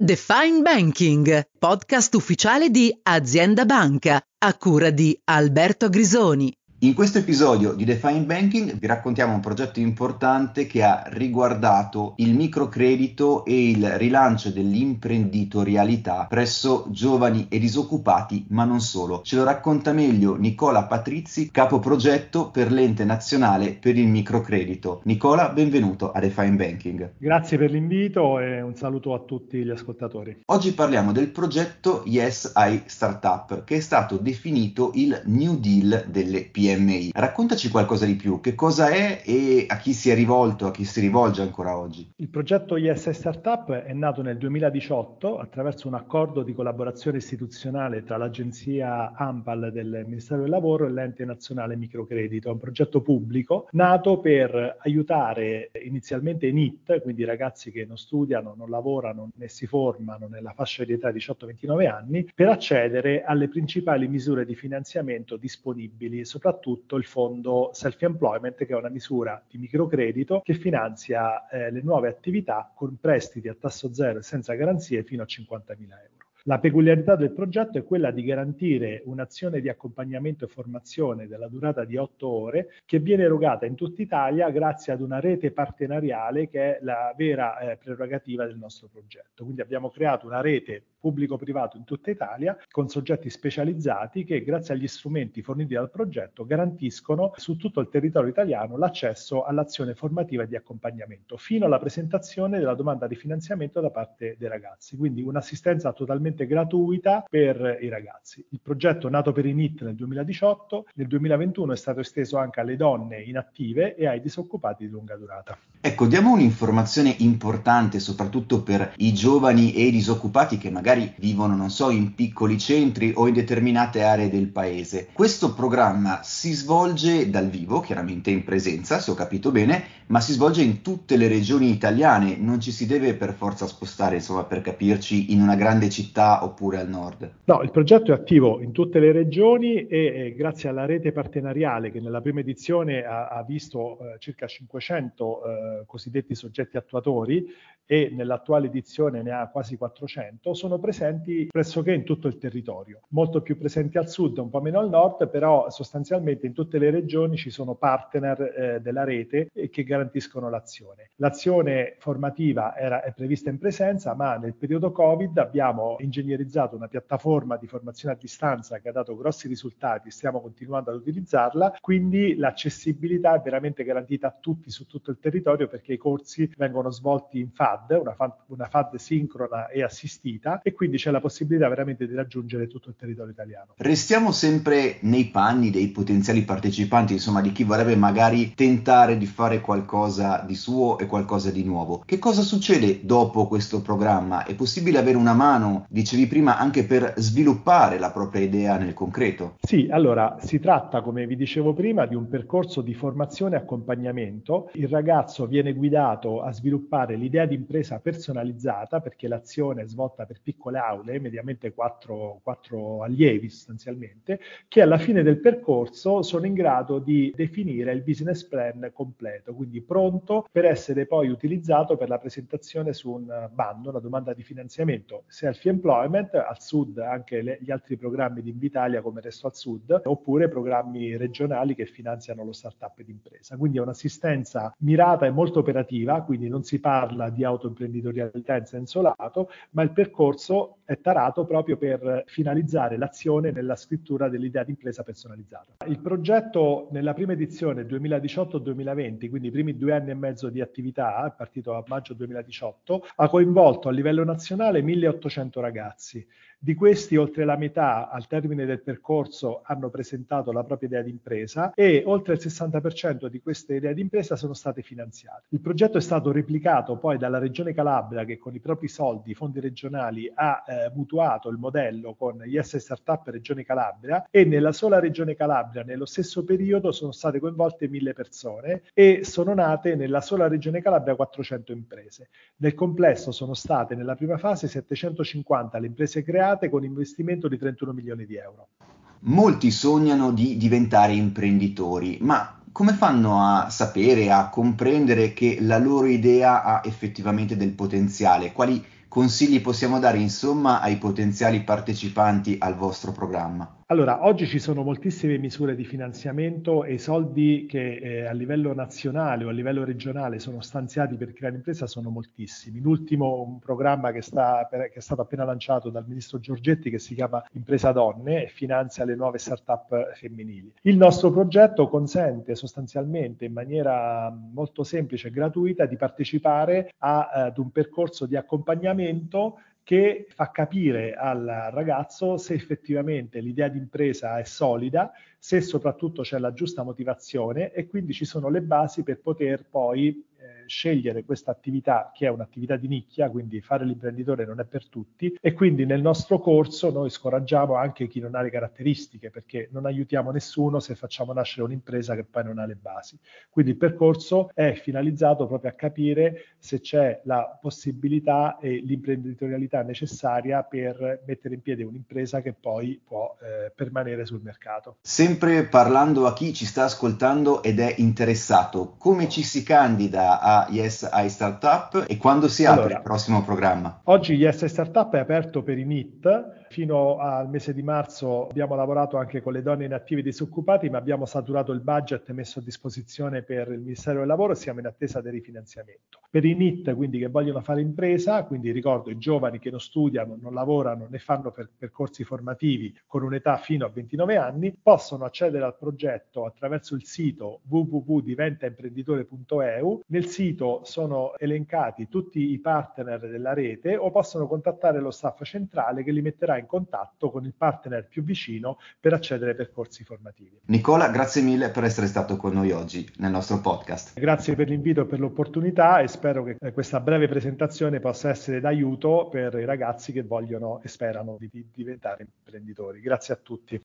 Define Banking, podcast ufficiale di Azienda Banca, a cura di Alberto Grisoni. In questo episodio di Define Banking vi raccontiamo un progetto importante che ha riguardato il microcredito e il rilancio dell'imprenditorialità presso giovani e disoccupati, ma non solo. Ce lo racconta meglio Nicola Patrizzi, capo progetto per l'ente nazionale per il microcredito. Nicola, benvenuto a Define Banking. Grazie per l'invito e un saluto a tutti gli ascoltatori. Oggi parliamo del progetto Yes I Startup, che è stato definito il New Deal delle PMI. PMI. Raccontaci qualcosa di più, che cosa è e a chi si è rivolto, a chi si rivolge ancora oggi. Il progetto IS Startup è nato nel 2018 attraverso un accordo di collaborazione istituzionale tra l'agenzia AMPAL del Ministero del Lavoro e l'ente nazionale microcredito, un progetto pubblico nato per aiutare inizialmente i NIT, quindi ragazzi che non studiano, non lavorano né si formano nella fascia di età 18-29 anni, per accedere alle principali misure di finanziamento disponibili, soprattutto soprattutto il fondo self-employment, che è una misura di microcredito che finanzia eh, le nuove attività con prestiti a tasso zero e senza garanzie fino a 50.000 euro. La peculiarità del progetto è quella di garantire un'azione di accompagnamento e formazione della durata di otto ore che viene erogata in tutta Italia grazie ad una rete partenariale che è la vera eh, prerogativa del nostro progetto. Quindi abbiamo creato una rete pubblico-privato in tutta Italia con soggetti specializzati che grazie agli strumenti forniti dal progetto garantiscono su tutto il territorio italiano l'accesso all'azione formativa e di accompagnamento fino alla presentazione della domanda di finanziamento da parte dei ragazzi. Quindi un'assistenza totalmente gratuita per i ragazzi. Il progetto nato per i NIT nel 2018, nel 2021 è stato esteso anche alle donne inattive e ai disoccupati di lunga durata. Ecco, diamo un'informazione importante soprattutto per i giovani e i disoccupati che magari magari vivono, non so, in piccoli centri o in determinate aree del paese. Questo programma si svolge dal vivo, chiaramente in presenza, se ho capito bene, ma si svolge in tutte le regioni italiane, non ci si deve per forza spostare, insomma, per capirci, in una grande città oppure al nord. No, il progetto è attivo in tutte le regioni e eh, grazie alla rete partenariale che nella prima edizione ha, ha visto eh, circa 500 eh, cosiddetti soggetti attuatori e nell'attuale edizione ne ha quasi 400, sono presenti pressoché in tutto il territorio, molto più presenti al sud, un po' meno al nord, però sostanzialmente in tutte le regioni ci sono partner eh, della rete che garantiscono l'azione. L'azione formativa era, è prevista in presenza, ma nel periodo Covid abbiamo ingegnerizzato una piattaforma di formazione a distanza che ha dato grossi risultati, stiamo continuando ad utilizzarla, quindi l'accessibilità è veramente garantita a tutti su tutto il territorio perché i corsi vengono svolti in FAD, una FAD, una FAD sincrona e assistita, e quindi c'è la possibilità veramente di raggiungere tutto il territorio italiano. Restiamo sempre nei panni dei potenziali partecipanti, insomma di chi vorrebbe magari tentare di fare qualcosa di suo e qualcosa di nuovo. Che cosa succede dopo questo programma? È possibile avere una mano, dicevi prima, anche per sviluppare la propria idea nel concreto? Sì, allora si tratta, come vi dicevo prima, di un percorso di formazione e accompagnamento. Il ragazzo viene guidato a sviluppare l'idea di impresa personalizzata perché l'azione è svolta per piccoli piccole aule, mediamente quattro, quattro allievi sostanzialmente, che alla fine del percorso sono in grado di definire il business plan completo, quindi pronto per essere poi utilizzato per la presentazione su un bando, una domanda di finanziamento, sia al Employment, al Sud anche le, gli altri programmi di Invitalia come Resto al Sud, oppure programmi regionali che finanziano lo startup d'impresa. Quindi è un'assistenza mirata e molto operativa, quindi non si parla di autoimprenditorialità in senso lato, ma il percorso corso è tarato proprio per finalizzare l'azione nella scrittura dell'idea di impresa personalizzata. Il progetto nella prima edizione 2018-2020, quindi i primi due anni e mezzo di attività, è partito a maggio 2018, ha coinvolto a livello nazionale 1800 ragazzi di questi, oltre la metà al termine del percorso hanno presentato la propria idea di impresa e oltre il 60% di queste idee di impresa sono state finanziate. Il progetto è stato replicato poi dalla Regione Calabria che con i propri soldi, i fondi regionali, ha eh, mutuato il modello con IS Startup Regione Calabria e nella sola Regione Calabria nello stesso periodo sono state coinvolte mille persone e sono nate nella sola Regione Calabria 400 imprese. Nel complesso sono state nella prima fase 750 le imprese create create con investimento di 31 milioni di euro. Molti sognano di diventare imprenditori, ma come fanno a sapere, a comprendere che la loro idea ha effettivamente del potenziale? Quali consigli possiamo dare insomma ai potenziali partecipanti al vostro programma? Allora, oggi ci sono moltissime misure di finanziamento e i soldi che eh, a livello nazionale o a livello regionale sono stanziati per creare impresa sono moltissimi. L'ultimo un programma che, sta, che, è stato appena lanciato dal ministro Giorgetti che si chiama Impresa Donne e finanzia le nuove start-up femminili. Il nostro progetto consente sostanzialmente in maniera molto semplice e gratuita di partecipare a, ad un percorso di accompagnamento che fa capire al ragazzo se effettivamente l'idea di impresa è solida, se soprattutto c'è la giusta motivazione e quindi ci sono le basi per poter poi scegliere questa attività che è un'attività di nicchia, quindi fare l'imprenditore non è per tutti e quindi nel nostro corso noi scoraggiamo anche chi non ha le caratteristiche perché non aiutiamo nessuno se facciamo nascere un'impresa che poi non ha le basi. Quindi il percorso è finalizzato proprio a capire se c'è la possibilità e l'imprenditorialità necessaria per mettere in piedi un'impresa che poi può eh, permanere sul mercato. Sempre parlando a chi ci sta ascoltando ed è interessato, come ci si candida a Yes I Startup e quando si apre allora, il prossimo programma? Oggi Yes I Startup è aperto per i NIT. Fino al mese di marzo abbiamo lavorato anche con le donne inattive e disoccupati, ma abbiamo saturato il budget messo a disposizione per il Ministero del Lavoro e siamo in attesa del rifinanziamento. Per i NIT, quindi che vogliono fare impresa, quindi ricordo i giovani che non studiano, non lavorano né fanno per percorsi formativi con un'età fino a 29 anni, possono accedere al progetto attraverso il sito www.diventaimprenditore.eu. Nel sito sono elencati tutti i partner della rete o possono contattare lo staff centrale che li metterà in contatto con il partner più vicino per accedere ai percorsi formativi. Nicola, grazie mille per essere stato con noi oggi nel nostro podcast. Grazie per l'invito e per l'opportunità e spero che questa breve presentazione possa essere d'aiuto per i ragazzi che vogliono e sperano di diventare imprenditori. Grazie a tutti.